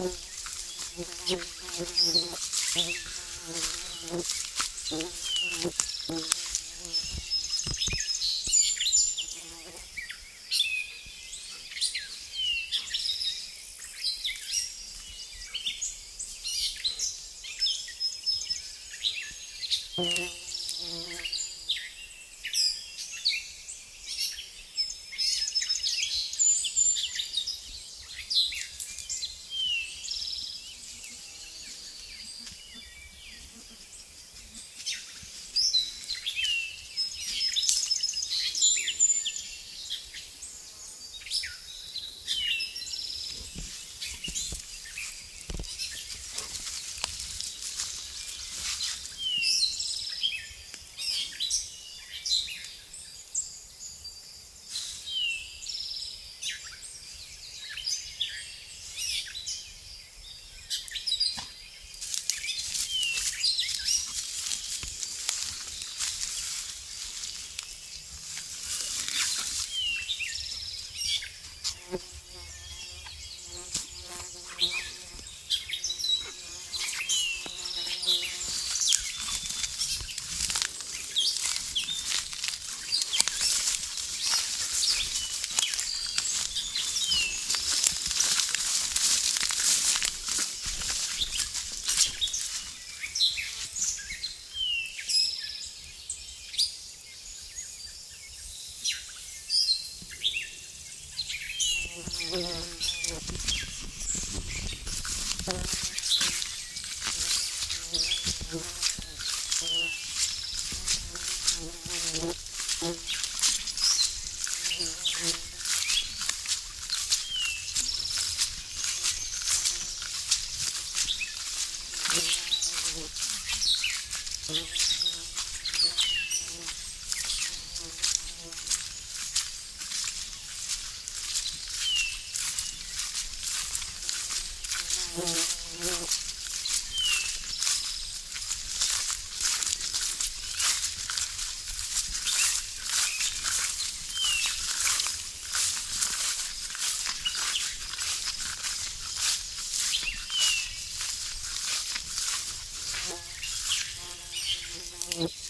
Thank mm -hmm. you. Thank you. Mm-hmm.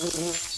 Uhum.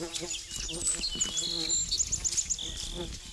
Thank you.